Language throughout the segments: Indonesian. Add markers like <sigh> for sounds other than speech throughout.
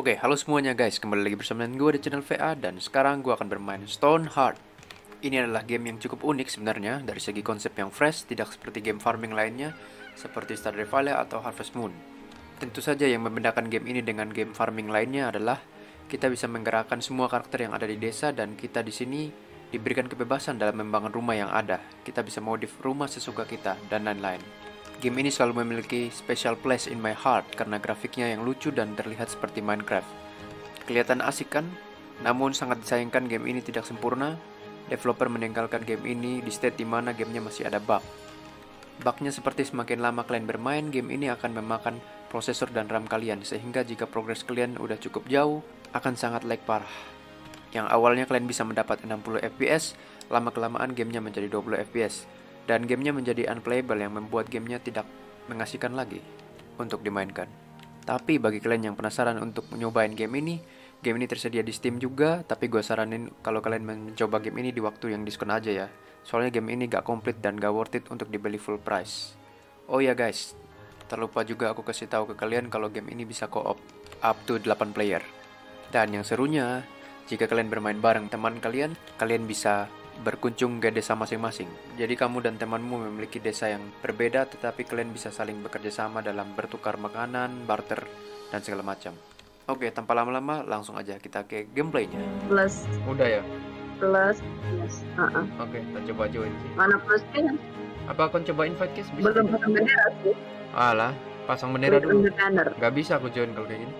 Oke, halo semuanya guys, kembali lagi bersama dengan gue di channel VA dan sekarang gue akan bermain Stoneheart. Ini adalah game yang cukup unik sebenarnya dari segi konsep yang fresh, tidak seperti game farming lainnya seperti Stardew Valley atau Harvest Moon. Tentu saja yang membedakan game ini dengan game farming lainnya adalah kita bisa menggerakkan semua karakter yang ada di desa dan kita di sini diberikan kebebasan dalam membangun rumah yang ada. Kita bisa modif rumah sesuka kita dan lain-lain. Game ini selalu memiliki special place in my heart karena grafiknya yang lucu dan terlihat seperti Minecraft. Kelihatan asik kan? Namun sangat disayangkan game ini tidak sempurna. Developer meninggalkan game ini di state di mana gamenya masih ada bug. Bugnya seperti semakin lama kalian bermain, game ini akan memakan prosesor dan RAM kalian, sehingga jika progres kalian udah cukup jauh, akan sangat lag parah. Yang awalnya kalian bisa mendapat 60 FPS, lama-kelamaan gamenya menjadi 20 FPS dan gamenya menjadi unplayable yang membuat gamenya tidak mengasihkan lagi untuk dimainkan. Tapi bagi kalian yang penasaran untuk mencobain game ini, game ini tersedia di Steam juga, tapi gue saranin kalau kalian mencoba game ini di waktu yang diskon aja ya. Soalnya game ini gak komplit dan gak worth it untuk dibeli full price. Oh ya guys, terlupa juga aku kasih tahu ke kalian kalau game ini bisa co-op up to 8 player. Dan yang serunya, jika kalian bermain bareng teman kalian, kalian bisa berkunjung ke desa masing-masing. Jadi kamu dan temanmu memiliki desa yang berbeda tetapi kalian bisa saling bekerja sama dalam bertukar makanan, barter, dan segala macam. Oke, tanpa lama-lama langsung aja kita ke gameplaynya. plus Udah ya? plus plus uh Oke, kita coba join sih. mana plusnya Apa akan coba invite guys? Bisa? belum pasang bendera sih Alah, pasang bendera dulu. Gak bisa aku join kalau kayak gini.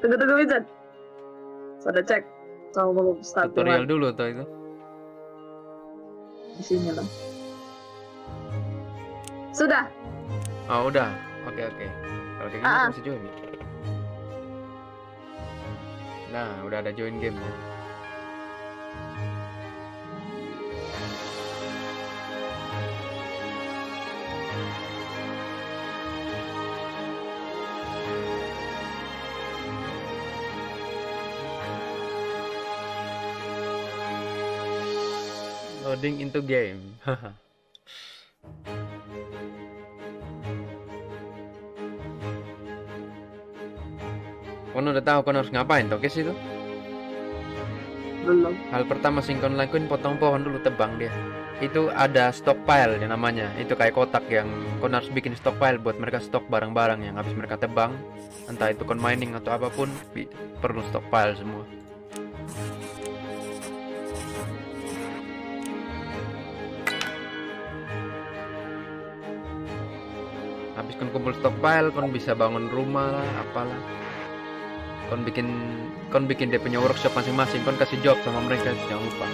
tunggu tunggu Vincent sudah cek mau start Tutorial dulu tuh itu. di sini lah sudah Oh, udah. Oke, oke. Kalau kayak gini ah. aku bisa join nih. Nah, udah ada join game ya. Loading into game. <laughs> Kon udah tahu kon harus ngapain toh guys itu? belum Hal pertama sing kon lakuin potong pohon dulu tebang dia. Itu ada stockpile ya namanya. Itu kayak kotak yang kon harus bikin stockpile buat mereka stok barang-barang yang habis mereka tebang. Entah itu kon mining atau apa pun perlu stockpile semua. Habis kon kumpul stockpile, kon bisa bangun rumah lah, apalah. Kon bikin kon bikin dia punya workshop masing-masing, kon kasih job sama mereka jangan lupa.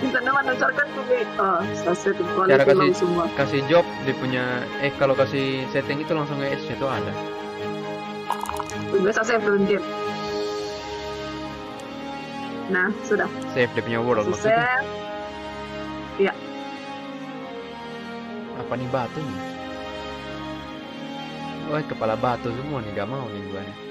kita nama lancarkan Cara quality kasih- semua. kasih job dia punya eh kalau kasih setting itu langsung ES itu ada. Biasa saya belum game nah sudah. Save dia punya world maksudnya. Sukses. Apa nih batu nih Wah kepala batu semua nih gak mau nih gua nih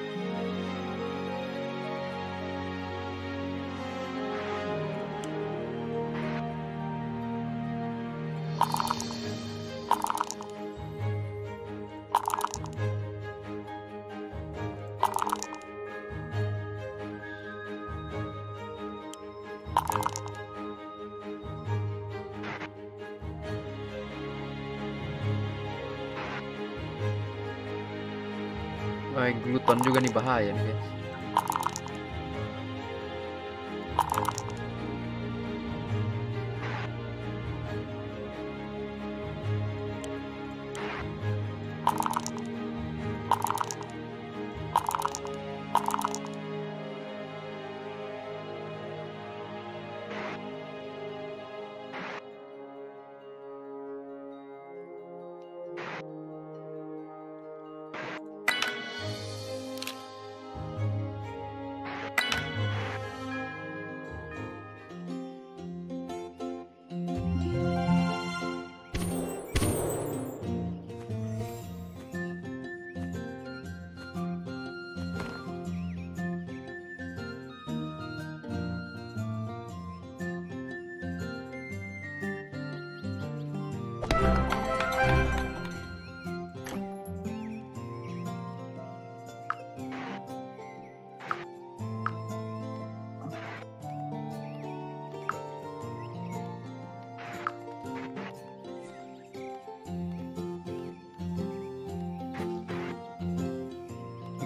juga nih bahaya nih guys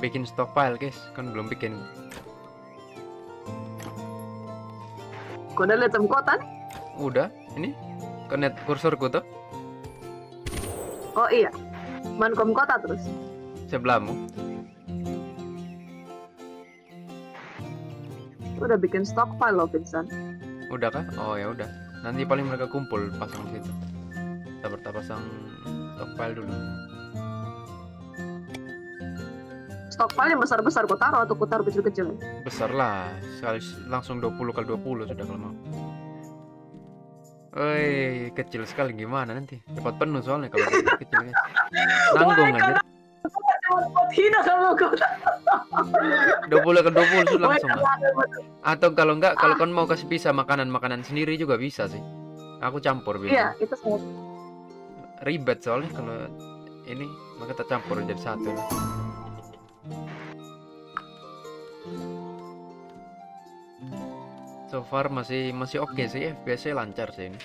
bikin stockpile guys. Kan belum bikin. Kau udah kota temkotan udah. Ini? Connect kursor tuh? Oh iya. Mankom kota terus. sebelahmu Udah bikin stockpile loh, Vincent. udah kah oh ya udah nanti paling mereka kumpul pasang di situ kita bertapa pasang stockpile dulu Stockpile yang besar-besar kau taruh atau kau taruh kecil-kecil? besar lah sekali langsung 20 kali 20 sudah kalau mau Woi, kecil sekali gimana nanti? Cepat penuh soalnya kalau kecil guys. Nanggung aja. Hina kamu kau. 20 ke 20 sudah langsung lah. Atau kalau enggak, kalau kon mau kasih pisah makanan-makanan sendiri juga bisa sih. Aku campur Iya, biasa. itu saya. Ribet soalnya kalau ini maka kita campur jadi satu lah. So far masih masih oke sih FPS -nya lancar sih ini.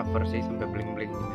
Suffer sih sampai bling-bling gitu.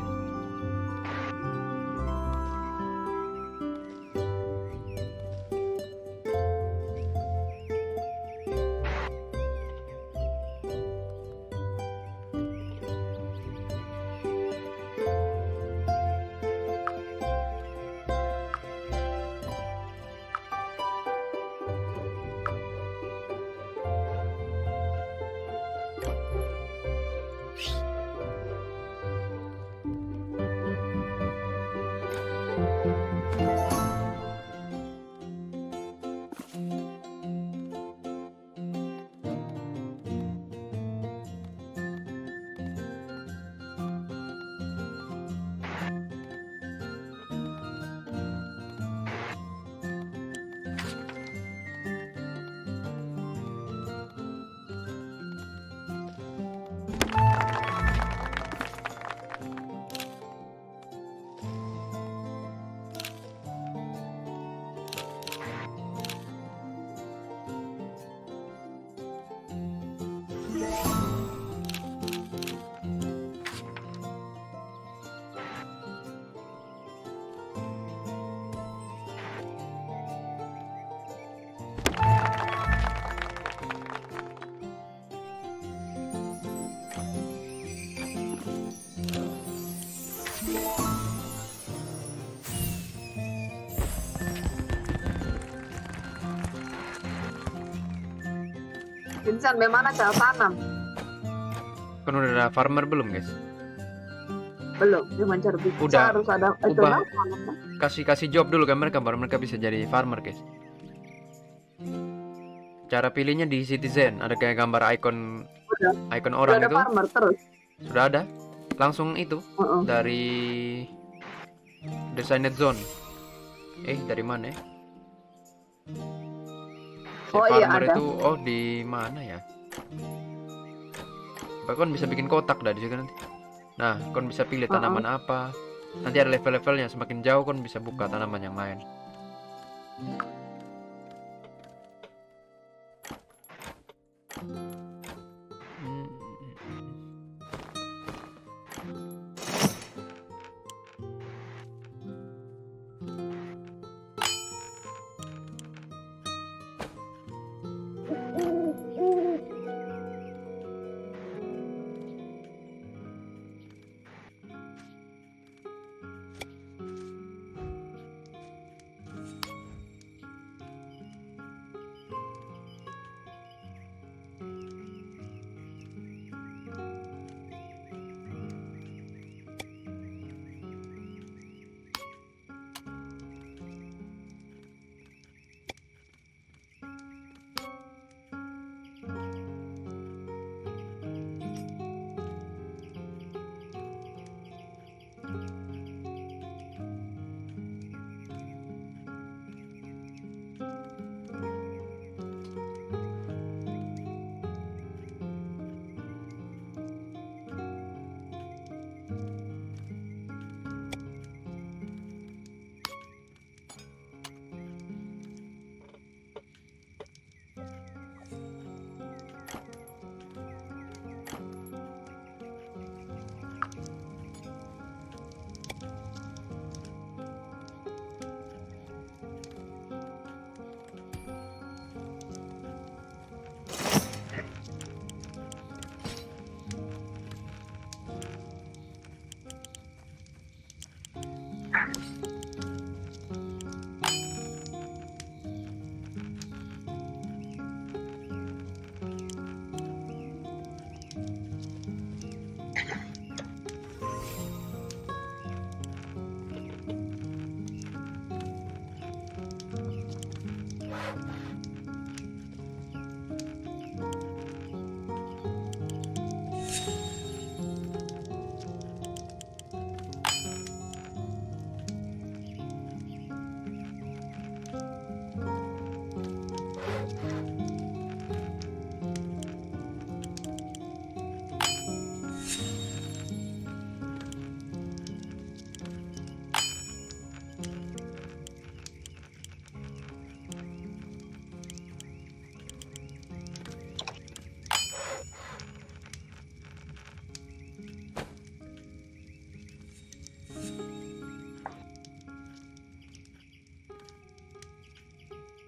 Vincent, bagaimana cara tanam? Kan udah ada farmer belum guys? Belum, gimana cara bikin? Udah. Harus ada Ubah. Kasih kasih job dulu kan mereka baru mereka bisa jadi farmer guys. Cara pilihnya di citizen ada kayak gambar icon Udah. icon Udah orang ada itu farmer terus. sudah ada. Langsung itu Heeh. dari designated zone. Eh dari mana ya? Oh, iya, ada. itu oh di mana ya? Bahkan bisa bikin kotak dah di situ nanti. Nah, kon bisa pilih tanaman apa. Nanti ada level-levelnya. Semakin jauh kon bisa buka tanaman yang lain.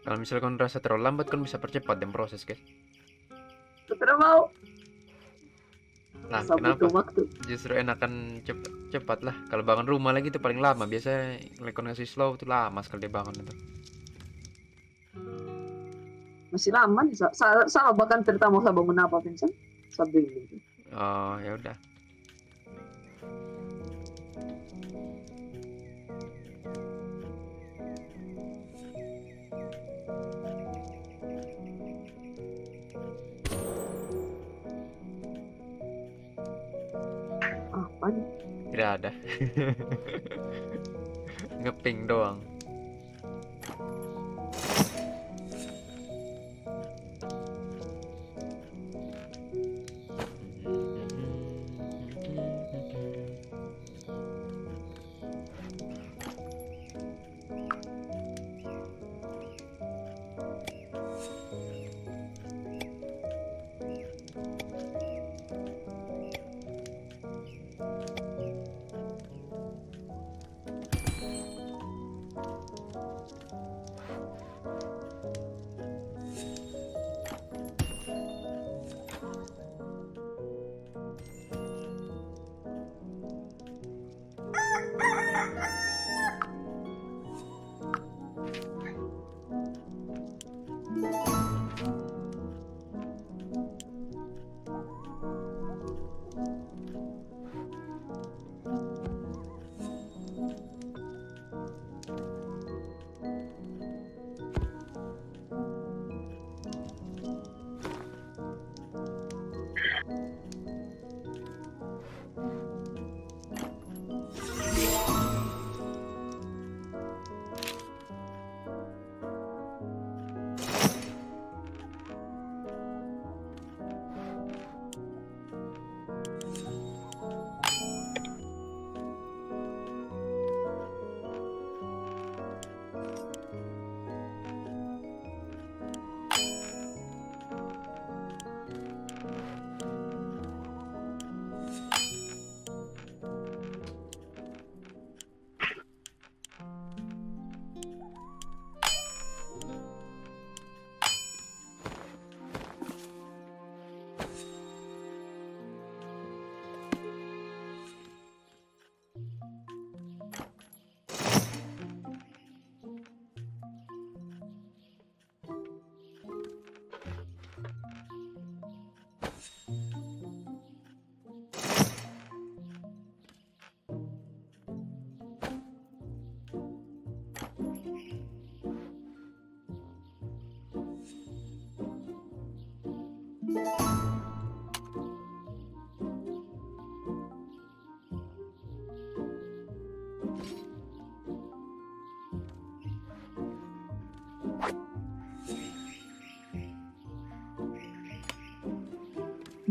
Kalau misalnya kau rasa terlalu lambat, kan bisa percepat dan proses, guys. Tidak mau. Lah, Masa kenapa? waktu. Justru enakan cepat, cepat lah. Kalau bangun rumah lagi itu paling lama. Biasanya lekon ngasih slow itu lama sekali dia bangun itu. Masih lama nih. Sa sa sama bahkan cerita mau saya bangun apa, Vincent? Sambil ini. Oh, ya udah.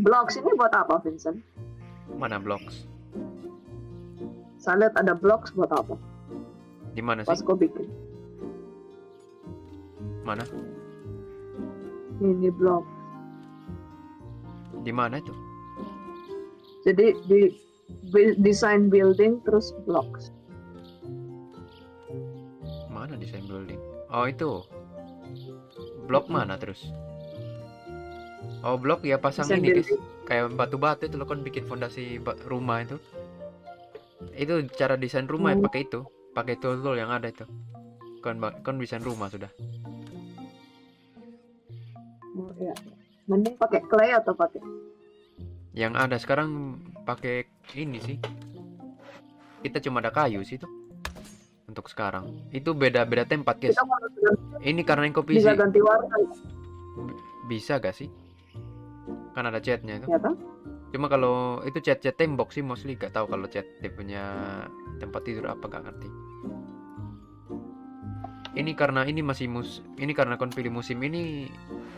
Blocks ini buat apa, Vincent? Mana blocks? Saya lihat ada blocks buat apa? Di mana Pas sih? kau bikin. Mana? Ini blok. Di mana itu? Jadi di bi- design building terus blocks. Mana desain building? Oh itu. Blok mana terus? Oh blok ya pasang Desain ini guys. Kayak batu-batu itu lo kan bikin fondasi rumah itu. Itu cara desain rumah ya Hmm. pakai itu. Pakai tool-tool yang ada itu. Kan kan desain rumah sudah. Oh, iya. Mending pakai clay atau pakai Yang ada sekarang pakai ini sih. Kita cuma ada kayu sih itu. Untuk sekarang. Itu beda-beda tempat guys. Ini karena yang kopi bisa sih. ganti warna Bisa gak sih? Kan ada chatnya itu. ya? Cuma kalau itu chat-chat tembok sih mostly gak tahu kalau chat dia punya tempat tidur apa gak ngerti. Ini karena ini masih mus ini karena kon pilih musim ini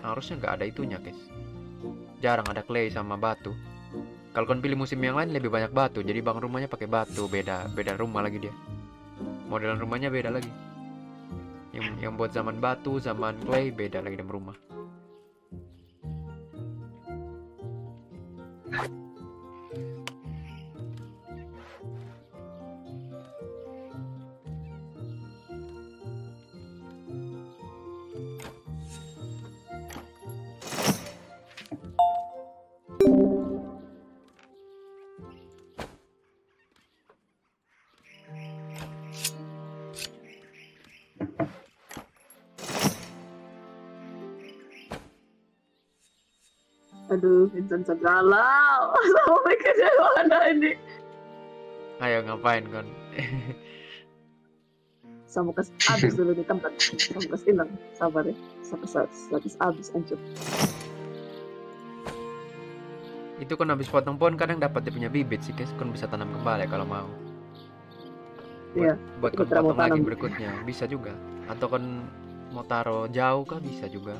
harusnya nggak ada itunya guys. Jarang ada clay sama batu. Kalau kon pilih musim yang lain lebih banyak batu, jadi bangun rumahnya pakai batu, beda beda rumah lagi dia. Modelan rumahnya beda lagi. Yang yang buat zaman batu, zaman clay beda lagi dengan rumah. Vincent segalau. <laughs> Sama pikirnya mana ini? Ayo ngapain kon? <laughs> Sama kas abis dulu di tempat. Sama kas hilang. Sabar ya. Sama kas abis hancur. Itu kan habis potong pohon kadang dapat dia punya bibit sih guys. Kon bisa tanam kembali kalau mau. Iya. Buat Kita kon mau potong lagi berikutnya bisa juga. Atau kon mau taruh jauh kah bisa juga.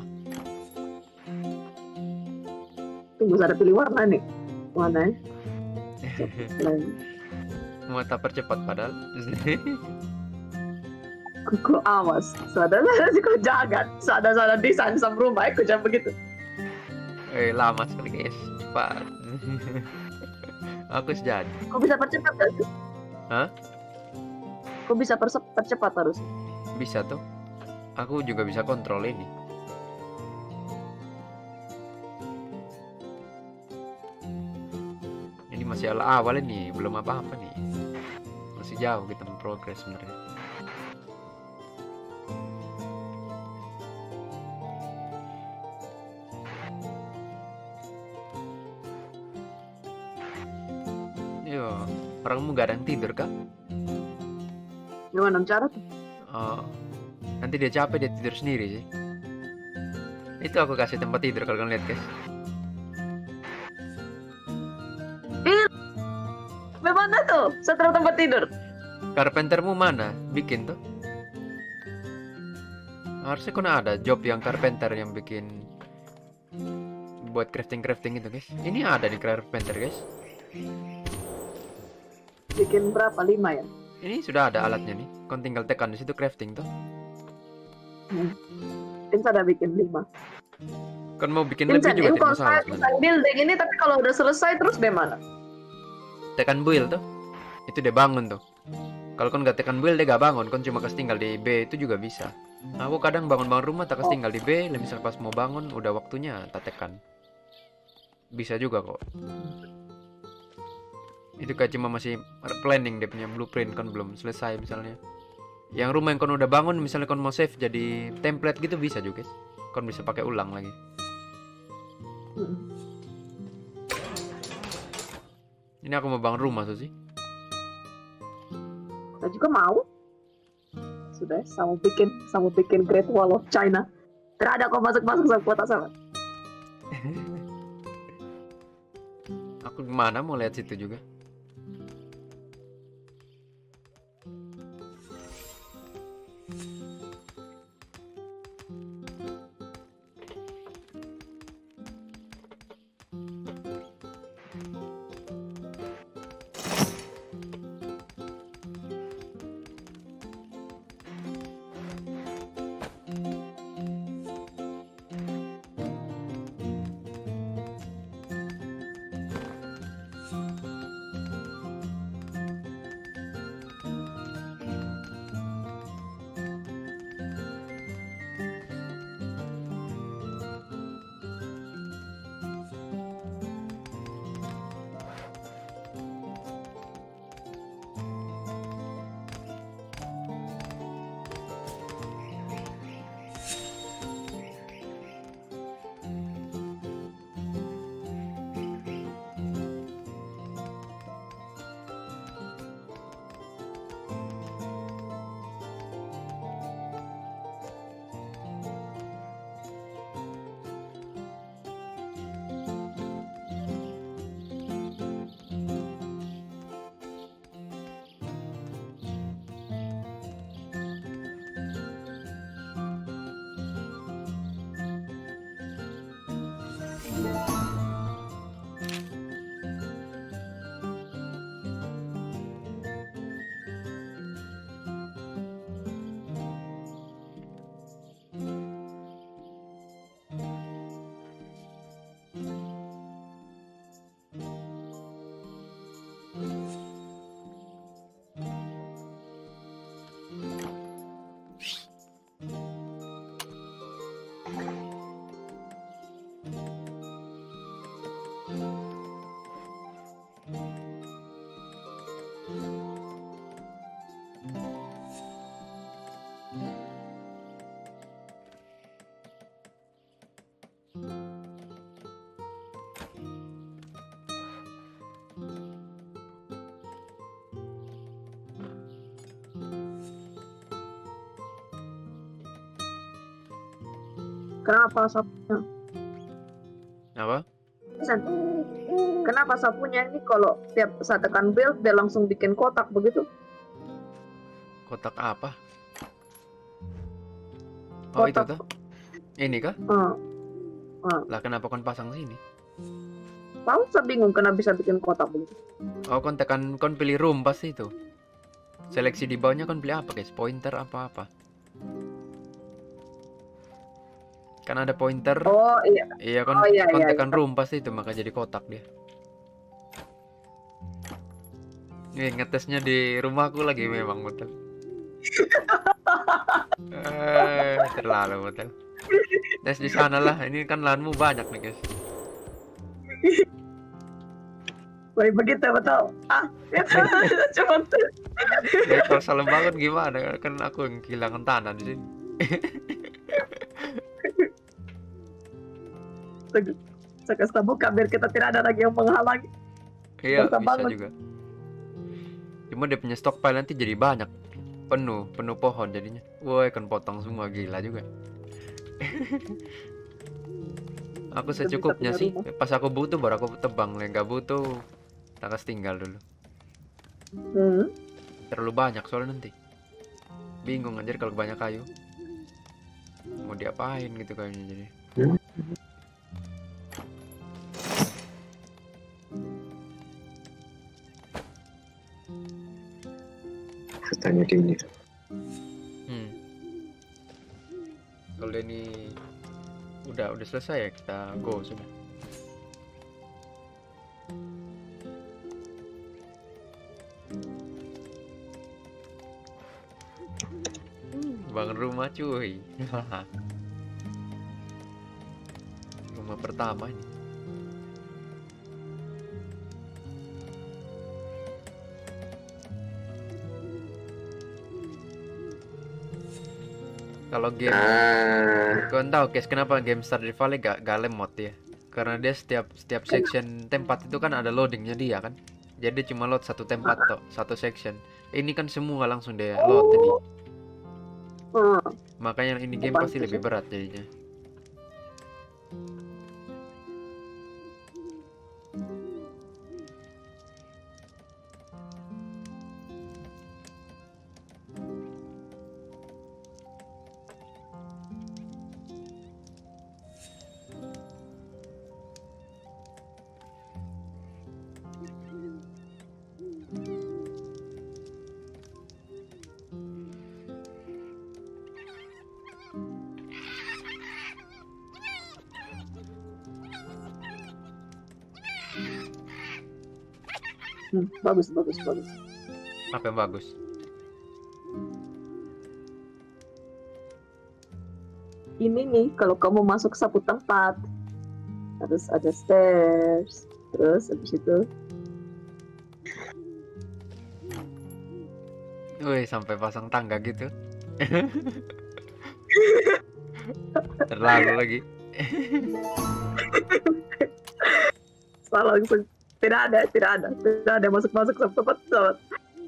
Tunggu saya pilih warna nih. Warna ya. <laughs> Tak percepat padahal. <laughs> Kuku awas. Sadar sadar sih kau jagat. Sadar sadar desain sama rumah. Aku jangan begitu. eh lama sekali guys. Cepat. <laughs> Aku sejadi. Kau bisa percepat gak sih? Hah? Kau bisa percepat harus. Bisa tuh. Aku juga bisa kontrol ini. Masih ala awal ini, belum apa-apa nih. Masih jauh kita progres sebenarnya. Yo, orangmu gak ada yang tidur kah? Gimana cara tuh? Oh, nanti dia capek dia tidur sendiri sih. Itu aku kasih tempat tidur kalau kalian lihat guys. Setelah tempat tidur. Carpentermu mana? Bikin tuh. Harusnya kan ada job yang carpenter yang bikin buat crafting crafting itu guys. Ini ada di carpenter guys. Bikin berapa? Lima ya? Ini sudah ada alatnya nih. Kon tinggal tekan di situ crafting tuh. Vincent ada bikin lima. Kon mau bikin lebih Vincent, juga tidak masalah building ini tapi kalau udah selesai terus bagaimana? Tekan build tuh. Itu dia bangun tuh. Kalau kon nggak tekan build dia gak bangun, kon cuma kasih tinggal di B itu juga bisa. Aku kadang bangun-bangun rumah tak kasih Oh. tinggal di B, lah misal pas mau bangun udah waktunya tak tekan. Bisa juga kok. Itu kayak cuma masih planning dia punya blueprint kan belum selesai misalnya. Yang rumah yang kon udah bangun misalnya kon mau save jadi template gitu bisa juga. guys. Kon bisa pakai ulang lagi. Ini aku mau bangun rumah tuh sih. Juga mau. Sudah, sama bikin, sama bikin Great Wall of China. Tidak ada kok masuk-masuk sama kota sama. Aku gimana mau lihat situ juga. Kenapa sapunya? Apa? Kenapa sapunya ini kalau tiap saat tekan build dia langsung bikin kotak begitu? Kotak apa? Oh itu Kotak. tuh. Ini kah? Ah, Lah kenapa kon pasang sini? tahu saya bingung kenapa bisa bikin kotak begitu. Oh kon tekan kon pilih room pasti itu. Seleksi di bawahnya kon pilih apa guys? Pointer apa apa? Kan ada pointer. Oh iya, Iya kon Oh, iya, kon iya, tekan room pasti itu maka jadi kotak dia. Ini ngetesnya di rumahku lagi memang betul. eh, terlalu betul. Tes di sana lah. Ini kan lahanmu banyak nih guys. Woi begitu betul. Ah, <laughs> cuma Ya kalau salah banget gimana? Kan aku yang kehilangan tanah di sini. <laughs> kasih buka biar kita tidak ada lagi yang menghalangi. Iya, bisa banget. juga. Cuma dia punya stockpile nanti jadi banyak. Penuh, penuh pohon jadinya. Woi, kan potong semua gila juga. <laughs> aku Bisa secukupnya sih. rumah. Pas aku butuh baru aku tebang. Yang nggak butuh, tak kasih tinggal dulu. Hmm. Terlalu banyak soalnya nanti. Bingung anjir kalau banyak kayu. Mau diapain gitu kayaknya jadi. Katanya di ini. Hmm. Kalau ini udah udah selesai ya kita go sudah. Bangun rumah cuy. <laughs> rumah pertama ini. Kalau game Ah, Kau tahu guys kenapa game Stardew Valley gak, gak lemot ya? Karena dia setiap setiap section tempat itu kan ada loadingnya dia kan. Jadi cuma load satu tempat toh, satu section. Ini kan semua langsung dia load tadi. Hmm. Makanya ini game pasti lebih berat jadinya. Bagus, bagus, bagus. Apa yang bagus? Ini nih, kalau kamu masuk satu tempat, harus ada stairs. Terus habis itu, Wih, sampai pasang tangga gitu. <laughs> Terlalu lagi. salah langsung. Tidak ada, tidak ada, tidak ada masuk-masuk satu tempat. tempat.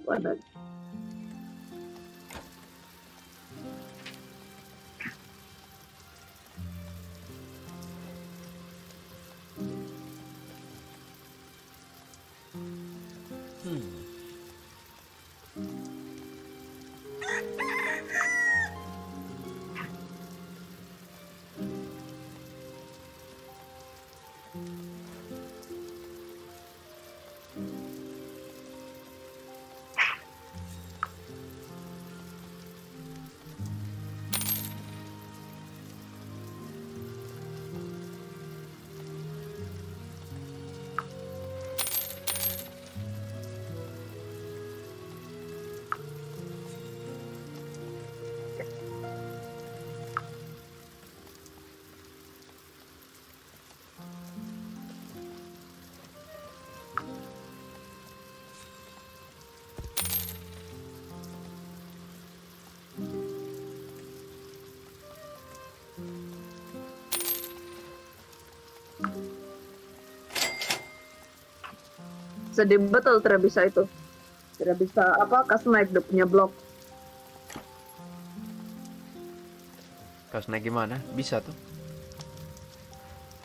Mana? Sedih betul tidak bisa itu. Tidak bisa apa kasih naik dia punya blok. Kau naik gimana? Bisa tuh.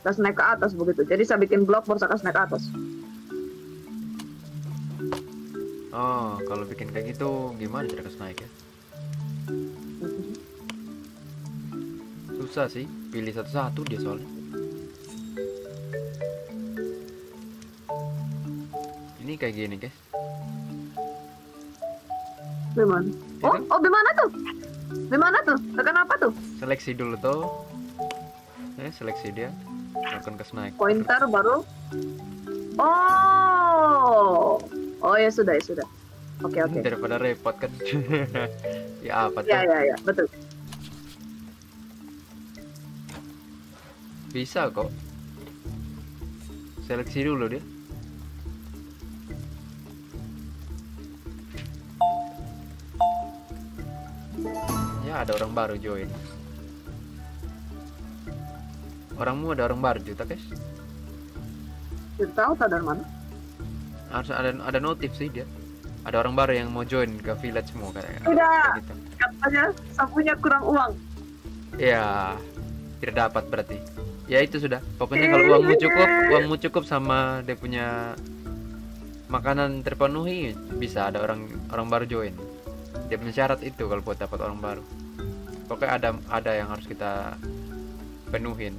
terus naik ke atas begitu. Jadi saya bikin blok baru saya kasih naik ke atas. Oh, kalau bikin kayak gitu gimana cara kasih naik ya? Susah sih, pilih satu-satu dia soalnya. Ini kayak gini guys. Gimana? Oh, oh gimana tuh? Gimana tuh? Tekan apa tuh? Seleksi dulu tuh. Eh, seleksi dia. Akan kasih naik. Pointer baru. Oh. Oh ya sudah ya sudah. Oke oke. Daripada repot kan. <laughs> ya apa tuh? Ya ya ya betul. Bisa kok. Seleksi dulu dia. Ada orang baru join. Orangmu ada orang baru juga guys. Tidak tahu tak dari mana. Harus ada ada notif sih dia. Ada orang baru yang mau join ke village semua kayak Tidak. gitu. Katanya sapunya kurang uang. Ya, tidak dapat berarti. Ya itu sudah. Pokoknya kalau uangmu cukup, uangmu cukup sama dia punya makanan terpenuhi, bisa ada orang orang baru join. Dia punya syarat itu kalau buat dapat orang baru. Pokoknya ada ada yang harus kita penuhin.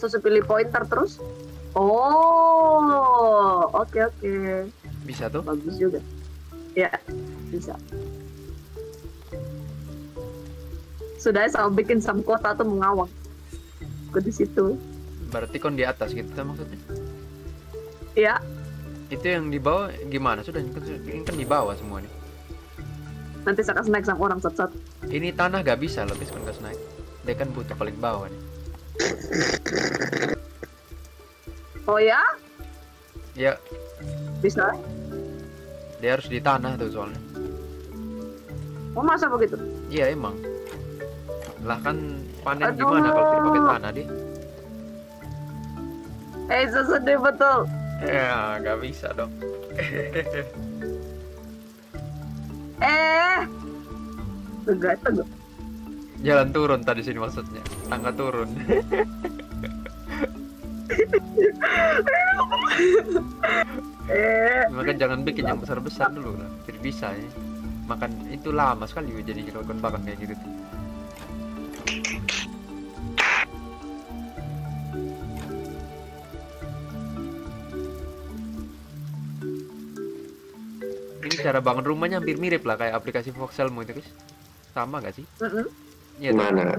Susu pilih pointer terus. Oh, oke oke. Bisa tuh? Bagus juga. Ya, bisa. Sudah saya bikin sam kota tuh mengawang. Ke di situ. Berarti kon di atas gitu tuh maksudnya. Ya, Itu yang di bawah gimana? Sudah kan, ini kan di bawah semua nih. nanti saya kasih naik sama orang sat-sat. Ini tanah gak bisa loh, kan gas naik. Dia kan butuh paling bawah nih. Oh ya, Ya, bisa. dia harus di tanah tuh soalnya. Oh masa begitu? Iya emang. Lah kan panen Aduh. gimana kalau tidak pakai tanah dia? Eh, sedih betul. Ya nggak bisa dong. <laughs> Eh, tegak tegak. Jalan turun tadi sini maksudnya. Tangga turun. Eh, Maka jangan bikin yang besar besar dulu lah. Tidak bisa ya. Makan itu lama sekali jadi kalau makan kayak gitu. Cara bangun rumahnya hampir mirip lah kayak aplikasi Voxelmu itu guys. Sama gak sih? Iya. toh? Mana?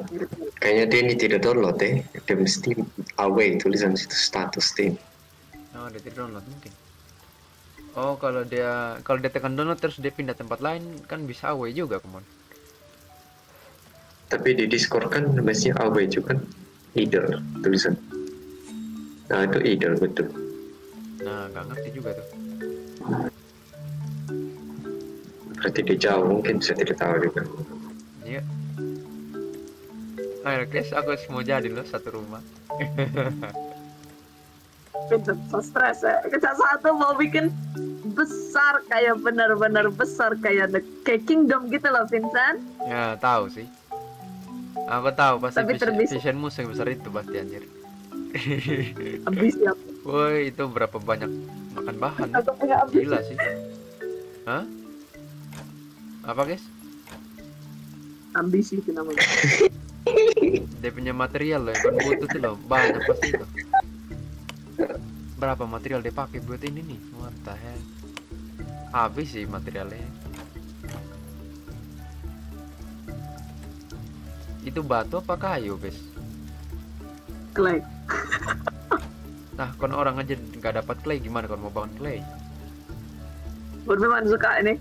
Kayaknya dia ini tidak download deh. Dia mesti away tulisan situ status Steam. Oh, dia tidak download mungkin. Oh, kalau dia kalau dia tekan download terus dia pindah tempat lain kan bisa away juga kemon. Tapi di Discord kan mestinya away juga kan idle tulisan. Nah itu idle betul. Nah, nggak ngerti juga tuh. Berarti dia jauh mungkin saya tidak tahu juga. Iya. Ayo guys, aku mau jadi loh satu rumah. <laughs> Vincent, so stres ya. Kecak satu mau bikin besar kayak benar-benar besar kayak the kayak kingdom gitu loh Vincent. Ya, tahu sih. Aku tahu pasti Tapi vision, visionmu sebesar itu pasti anjir. <laughs> Ambisi aku. Woi, itu berapa banyak makan bahan? ya? Aku punya. Gila sih. Hah? Apa guys? Ambisi itu namanya. <laughs> Dia punya material loh yang kan butuh tuh loh banyak pasti itu. Berapa material dia pakai buat ini nih? What the hell? Habis sih materialnya. Itu batu apa kayu guys? Clay. <laughs> Nah, kon orang aja nggak dapat clay gimana kon mau bangun clay? Buat memang suka ini.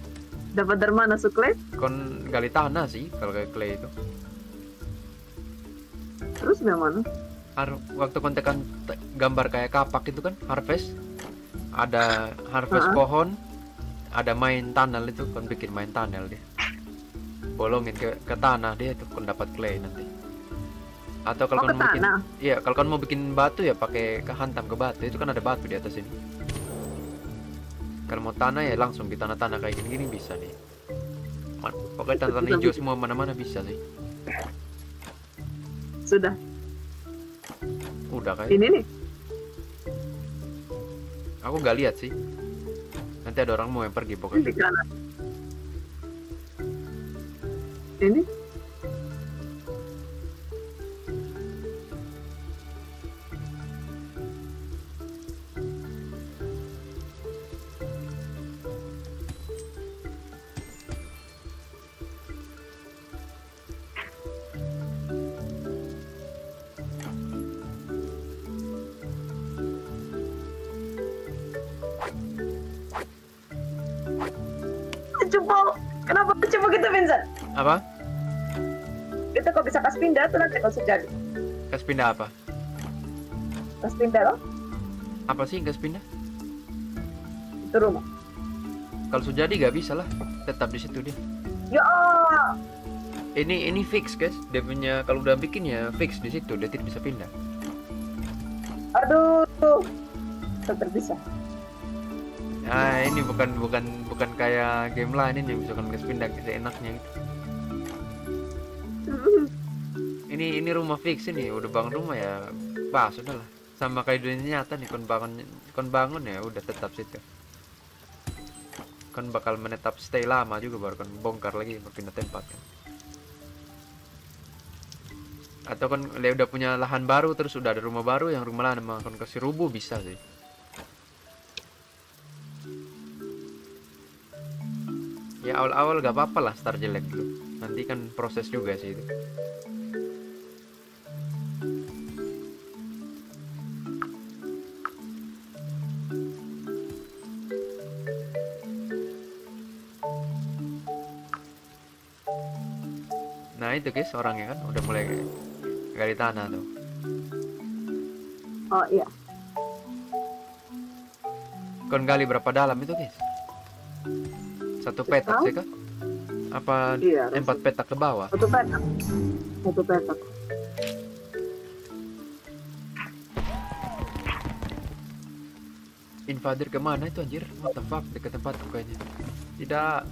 Dapat dari mana su clay? Kon gali tanah sih kalau kayak clay itu. Terus dari mana? Har- waktu kon tekan te- gambar kayak kapak itu kan harvest ada harvest Ha-ha. pohon ada main tunnel itu kon bikin main tunnel dia bolongin ke, ke tanah dia itu kon dapat clay nanti atau kalau Oh, kon mau bikin iya kalau kon mau bikin batu ya pakai kehantam ke batu itu kan ada batu di atas ini kalau mau tanah ya langsung di tanah-tanah kayak gini-gini bisa nih pokoknya tanah-tanah hijau semua mana-mana bisa sih Sudah. udah kayak Ini nih. aku nggak lihat sih nanti ada orang mau yang pergi Ini pokoknya. Ini. Apa Itu kok bisa kas pindah tuh nanti kalau jadi. kas pindah apa Kas pindah loh. apa sih gas pindah Itu rumah. kalau sudah jadi nggak bisa lah tetap di situ dia Ya. ini ini fix guys dia punya kalau udah bikin ya fix di situ dia tidak bisa pindah Aduh. Tetap bisa. nah ini bukan bukan bukan kayak game lain ini misalkan gas pindah seenaknya gitu. Ini ini rumah fix ini udah bangun rumah ya pas udah lah sama kayak dunia nyata nih kon bangun kon bangun ya udah tetap situ. Kon bakal menetap stay lama juga baru kon bongkar lagi berpindah tempat kan. Atau kon dia udah punya lahan baru terus udah ada rumah baru yang rumah lain emang kon kasih rubuh bisa sih. Ya awal-awal gak apa-apa lah start jelek dulu. Nanti kan proses juga sih itu Nah itu guys orangnya kan udah mulai gali tanah tuh. Oh iya. Kon gali berapa dalam itu guys? Satu petak sih kah? Apa Iya. empat petak ke bawah? Satu petak. Satu petak. Invader ke mana itu anjir? What the fuck dekat tempatku kayaknya. Tidak.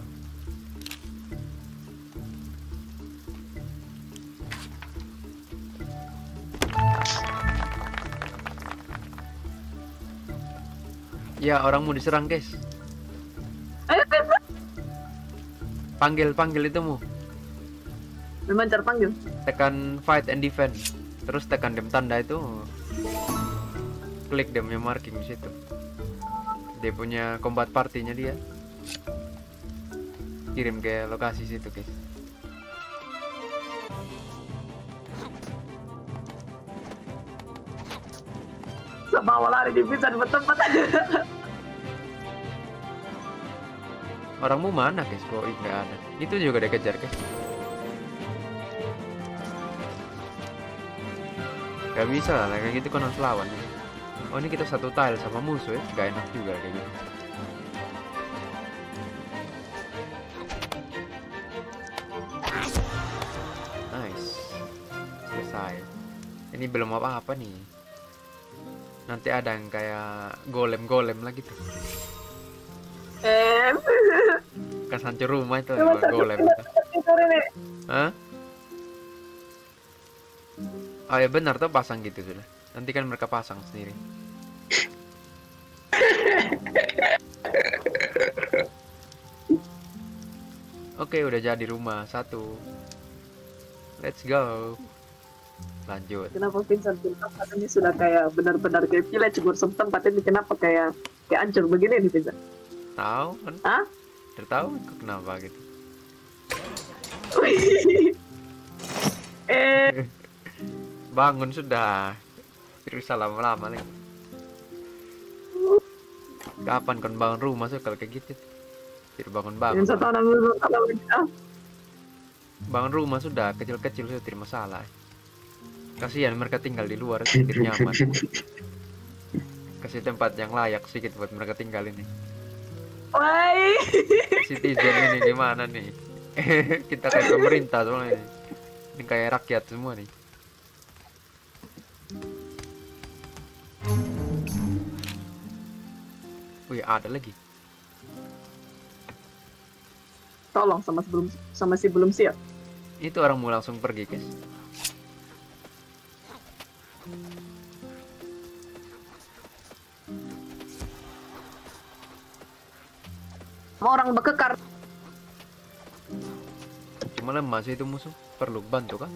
Ya orang mau diserang guys. Panggil panggil itu mu. Memang cara panggil. tekan fight and defend terus tekan dem tanda itu klik demnya marking di situ dia punya combat partinya dia kirim ke lokasi situ guys Sama awal lari di Vincent bertempat. <laughs> orangmu mana guys? Kok nggak ada? Itu juga dia kejar guys. Gak bisa lah kayak gitu kan harus lawan oh ini kita satu tile sama musuh ya. Gak enak juga kayak gitu. Nice. Selesai. Ini belum apa-apa nih. Nanti ada yang kayak golem-golem lagi tuh Kan hancur rumah itu buat golem ini. Hah? Oh ya benar tuh pasang gitu sudah. Nanti kan mereka pasang sendiri. Oke udah jadi rumah satu. Let's go. Lanjut. Kenapa Vincent bilang katanya sudah kayak benar-benar kayak village gue tempat ini kenapa kayak kayak hancur begini nih Vincent? Tahu kan? Hah? Tertahu kok kenapa gitu? <laughs> eh, Bangun sudah. Terus lama-lama lagi. Kapan kan bangun rumah sih kalau kayak gitu? Tidak dulu kalau ah, bangun rumah sudah kecil-kecil sudah tidak masalah kasihan mereka tinggal di luar tidak nyaman <laughs> kasih tempat yang layak sedikit buat mereka tinggal ini Wai. Citizen ini di mana nih? <laughs> Kita kayak pemerintah soalnya ini. Ini kayak rakyat semua nih. Wih, ada lagi. Tolong sama sebelum sama si belum siap. Itu orang mau langsung pergi, guys. Mau orang bekekar. Cuma lemah sih itu musuh. Perlu bantu kan?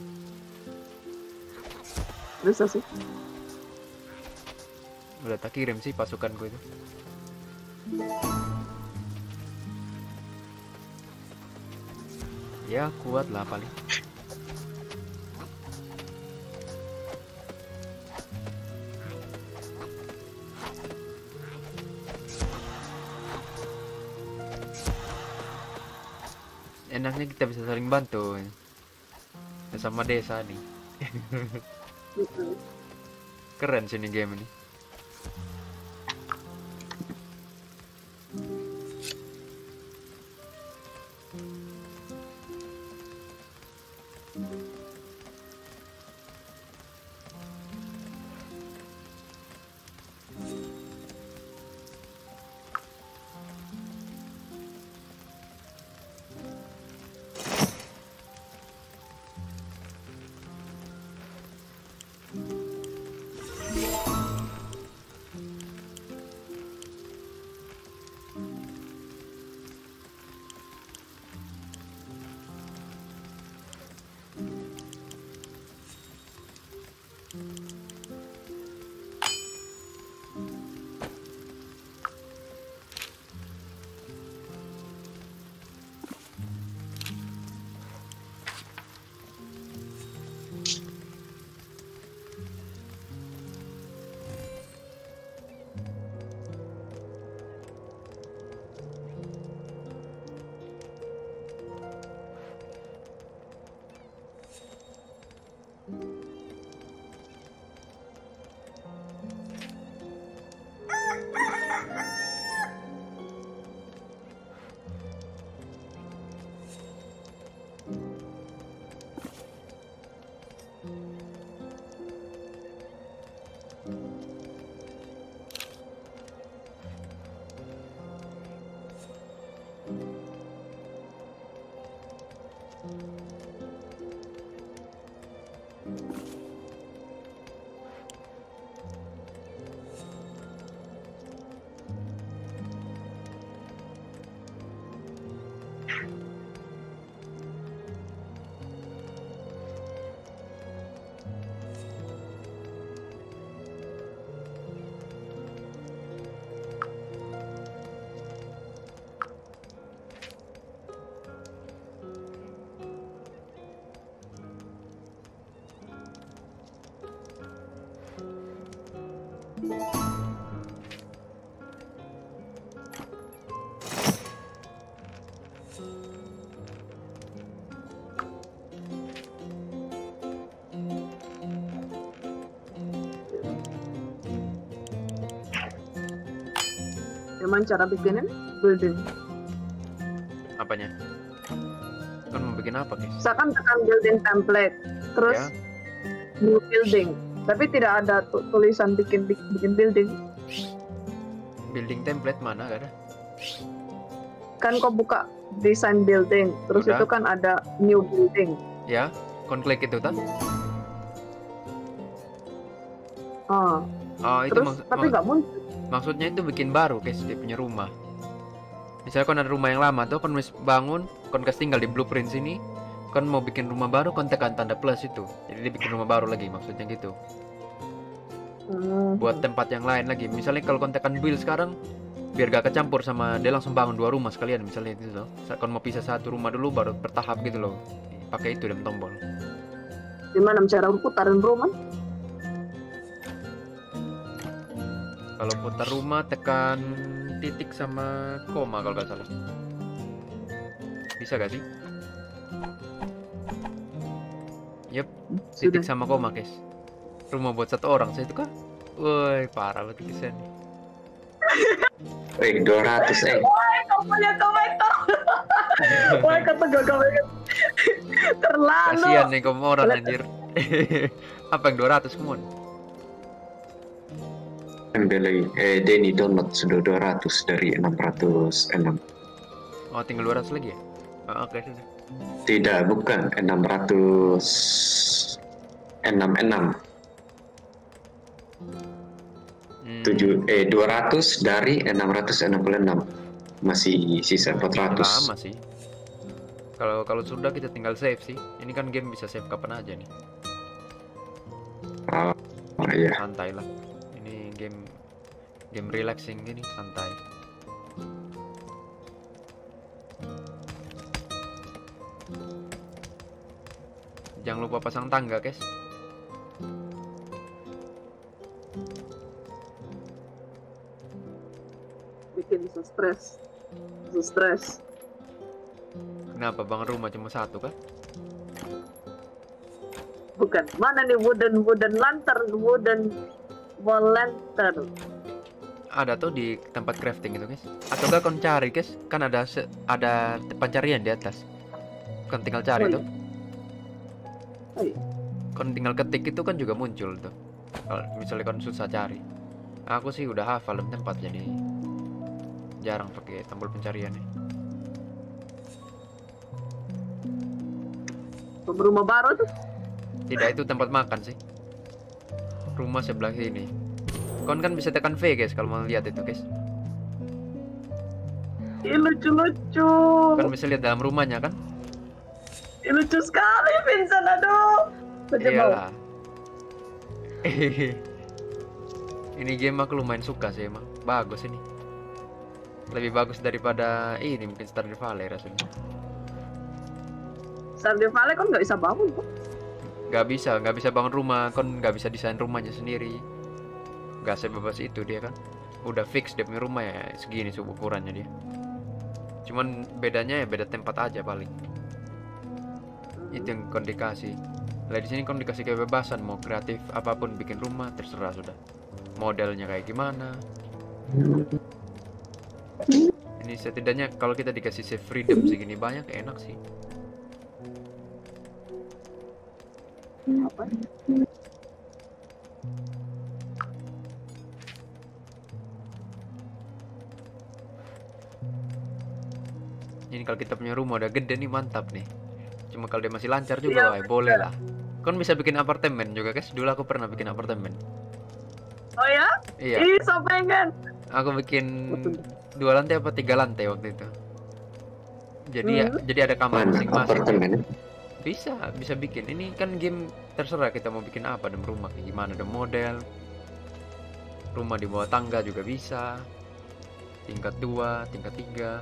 Bisa sih. Udah tak kirim sih pasukanku itu. Ya kuat lah paling. Enaknya kita bisa saling bantu. ya. Sama desa nih. <laughs> Keren sih ini game ini. Gimana cara bikinin? Building. Apanya? Kan mau bikin apa, guys? Misalkan tekan building template, terus Ya. new building. Tapi tidak ada tu- tulisan bikin bik- bikin building. Building template mana gak ada? Kan kau buka design building, terus Udah. itu kan ada new building. Ya, konflik itu tak? Ah, Oh, itu terus tapi nggak muncul. Maksudnya itu bikin baru, guys, dia punya rumah. Misalnya kon ada rumah yang lama tuh, kon wis bangun, kon kasih tinggal di blueprint sini, kon mau bikin rumah baru, kon tekan tanda plus itu. Jadi dia bikin rumah baru lagi, maksudnya gitu. Hmm. Buat tempat yang lain lagi. Misalnya kalau kon tekan build sekarang, biar gak kecampur sama dia langsung bangun dua rumah sekalian misalnya itu loh. Kon mau pisah satu rumah dulu baru bertahap gitu loh. Pakai itu dan tombol. Gimana cara putarin rumah? Kalau putar rumah tekan titik sama koma kalau nggak salah. Bisa gak sih? Yep, titik Sudah. sama koma guys. Rumah buat satu orang saya itu kan. Woi, parah banget kesan. Eh, 200 eh. Kau punya komentar. Wah, kata komentar. Terlalu. Kasihan nih kamu orang anjir. <laughs> Apa yang 200 kemon? Lagi. Eh, Denny download sudah 200 dari 606. Oh, tinggal 200 lagi ya? Oh, Oke sudah. Tidak, bukan 600 6 Hmm, 7 eh 200 dari 666 masih sisa 400 lama sih. Kalau kalau sudah kita tinggal save sih. Ini kan game bisa save kapan aja nih. oh, oh iya Santai lah. Ini game game relaxing gini santai. Jangan lupa pasang tangga, guys. bikin so stres so stres Kenapa bang rumah cuma satu kan? bukan mana nih wooden wooden lantern wooden lantern Ada tuh di tempat crafting itu guys. Atau enggak kon cari guys? Kan ada ada pencarian di atas. Kon tinggal cari Oh, iya. tuh. Oh, iya. Kon tinggal ketik itu kan juga muncul tuh. Kalau misalnya kon susah cari. Aku sih udah hafal tempat jadi jarang pakai tombol pencarian nih. rumah baru tuh Tidak itu tempat makan sih. Rumah sebelah sini. Kon kan bisa tekan V guys kalau mau lihat itu guys. Ih, lucu lucu Kan bisa lihat dalam rumahnya kan? Ih, lucu sekali Vincent aduh Iyalah. <laughs> ini game aku lumayan suka sih emang. Bagus ini. Lebih bagus daripada ini mungkin Stardew Valley rasanya. Stardew Valley kan nggak bisa bangun kok Gak bisa, nggak bisa bangun rumah, kon nggak bisa desain rumahnya sendiri. Gak sebebas itu dia kan. Udah fix dia rumah ya segini ukurannya dia. Cuman bedanya ya beda tempat aja paling. Itu yang kon dikasih. Lah di sini kon dikasih kebebasan mau kreatif apa pun bikin rumah terserah sudah. Modelnya kayak gimana. Ini setidaknya kalau kita dikasih save freedom segini banyak enak sih. Apa Ini kalau kita punya rumah udah gede nih mantap nih. Cuma kalau dia masih lancar juga, wah, boleh lah. Kon bisa bikin apartemen juga guys. Dulu aku pernah bikin apartemen. oh ya Iya, ih so pengen aku bikin dua lantai apa tiga lantai waktu itu. Jadi ya, Hmm. jadi ada kamar masing-masing. Bisa, bisa bikin. Ini kan game terserah kita mau bikin apa dan rumah kayak gimana, ada model. Rumah di bawah tangga juga bisa. Tingkat dua, tingkat tiga.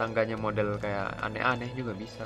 Tangganya model kayak aneh-aneh juga bisa.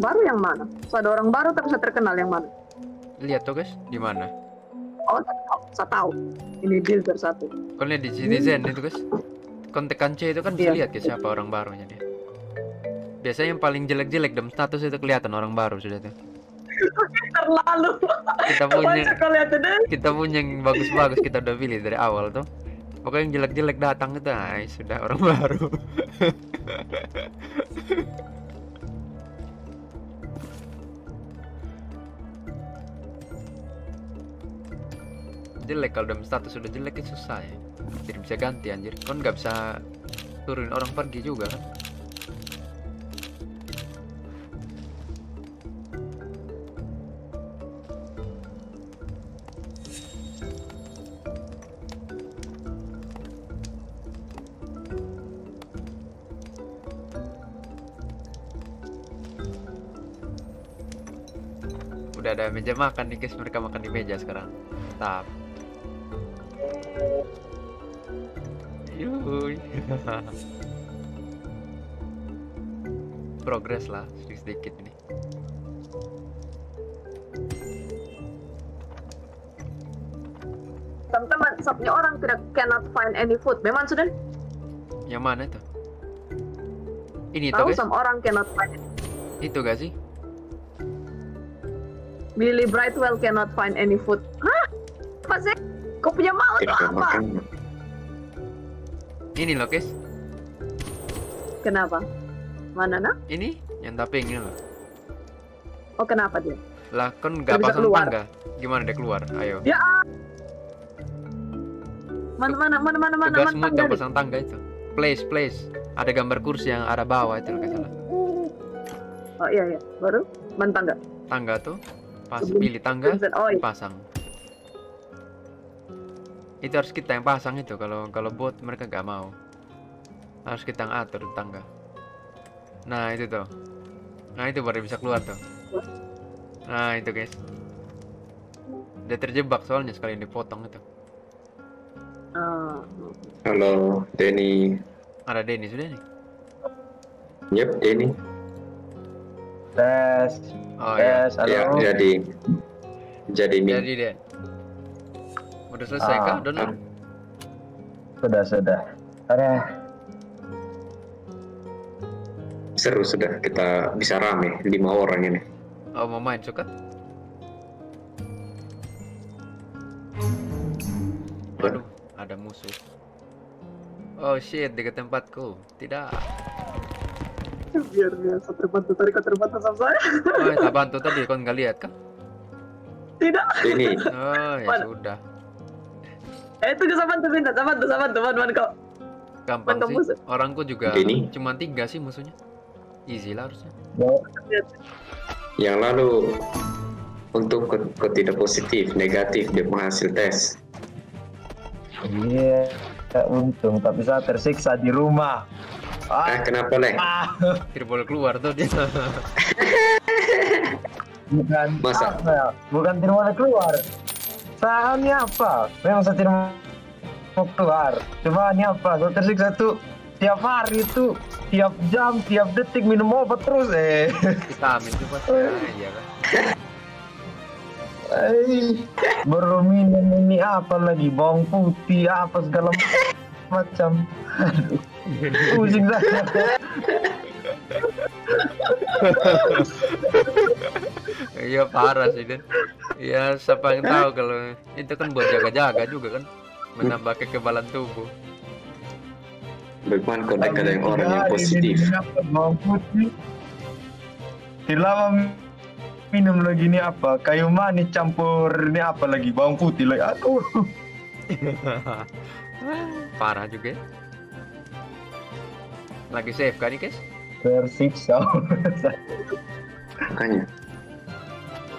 Orang baru yang mana so, ada orang baru tapi saya terkenal yang mana Lihat tuh guys, di mana? oh saya tahu, saya tahu. ini builder satu Kon lihat di citizen itu guys. Kon tekan C itu kan bisa Iya. lihat guys siapa orang barunya dia. Biasanya yang paling jelek-jelek dalam status itu kelihatan orang baru sudah tuh. <laughs> terlalu Kita punya kau kita punya yang bagus-bagus kita udah pilih dari awal tuh Pokoknya yang jelek-jelek datang itu ay, sudah orang <laughs> baru. Dalam status sudah jelek itu susah ya. Tidak bisa ganti anjir. Kon nggak bisa turunin orang pergi juga kan? Udah ada meja makan nih guys, mereka makan di meja sekarang. Tap. Yuhuy. Progres lah sedikit-sedikit ini. Teman-teman, sabnya orang tidak cannot find any food. Memang sudah Yang mana itu? Ini tahu guys, orang cannot find. itu gak sih? Billy Brightwell cannot find any food. Hah? Apa sih? Kau punya mau Tidak tuh ada apa? makan. Ini loh guys, Kenapa? Mana nak? ini yang tapping ini loh. Oh kenapa dia? Lah kan Nggak pasang keluar. tangga. Gimana dia keluar? Ayo. Ya. Mana mana mana mana mana mana semua tangga gak nih? pasang tangga itu. Place, place. Ada gambar kursi yang ada bawah itu loh salah. Oh iya iya. Baru mana tangga? Tangga tuh pas pilih tangga Oh iya. pasang. Itu harus kita yang pasang itu kalau kalau bot mereka gak mau. Harus kita yang atur tangga. Nah, itu tuh. Nah, itu baru bisa keluar tuh. Nah, itu guys. Dia terjebak soalnya sekali dipotong itu. Ah. Halo, Denny. Ada Denny sudah nih. Yep, Denny. Tes, Oh ya. tes, halo. Ya, jadi jadi Mi. Jadi deh. Udah selesai Ah. kah download? Sudah, sudah. Ada seru sudah kita bisa rame lima orang ini. Oh mau main suka? Waduh, ada musuh. Oh shit, dekat tempatku. Tidak. Biar biasa terbantu tadi kau terbantu sama saya. Oh, tak bantu tadi kau nggak lihat kah? Tidak. Ini Oh ya Mana? sudah. Eh itu sama bantu minta sama bantu sama bantu mana kau? Gampang Mantap sih. musuh. Orangku juga Ini? cuma tiga sih musuhnya. Easy lah harusnya. yang lalu untuk ke- ke tidak positif, negatif dia menghasil tes. Iya, untung tapi saya tersiksa di rumah. Eh Ah, kenapa leh? ah. Tidak boleh keluar tuh dia. <laughs> bukan Masa? apa ya? Bukan tidak boleh keluar. Saya ini apa? Memang saya tidak mau keluar. Cuma ini apa? Saya tersiksa tuh tiap hari tuh tiap jam, tiap detik minum obat terus eh. Vitamin. Ah, iya kan. Eh, baru minum ini apa lagi bawang putih apa segala macam. Aduh, <laughs> pusing saya. Iya parah sih Dan. Ya siapa yang tahu kalau itu kan buat jaga-jaga juga kan. Menambah kekebalan tubuh. Bagaimana kau dekat dengan Tiga orang yang positif? lama minum lagi ini apa kayu manis campur ini apa lagi bawang putih lagi aduh Parah juga. ya. Lagi save kan nih guys? Tersiksa Makanya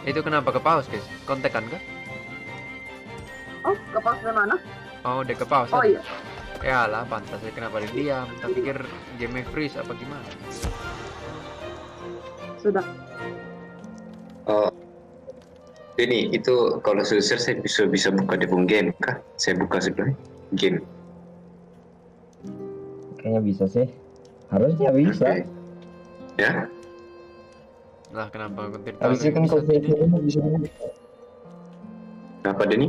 Itu kenapa ke pause guys? Kontekan kah? Oh kepas dari mana? Oh udah ke pause. Oh iya. Ya lah pantas saya kenapa dia diam. Tak pikir game freeze apa gimana? Sudah. oh, ini itu kalau susah saya bisa bisa buka di game kah? Saya buka sebenarnya game. kayaknya bisa sih harusnya bisa Oke. Ya, Lah kenapa aku tidak kan bisa kalau jadi? ini bisa apa Denny?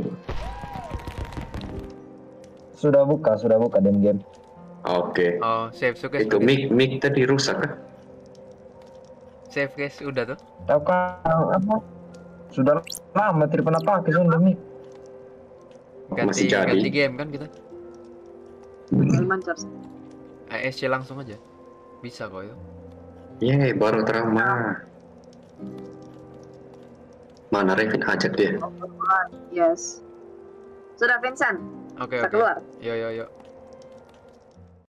sudah buka sudah buka dan game Oke. Oh save guys. Itu mic mic tadi rusak kah? Save guys udah tuh. tahu kan apa sudah lama tidak pernah pakai sudah mic Ganti Masih jadi. ganti game kan kita. mancers. ESC langsung aja. Bisa kok itu. Yeay, baru terama. Mana Revin ajak dia? Yes. Sudah Vincent, Oke kita oke. keluar. Yo yo yo.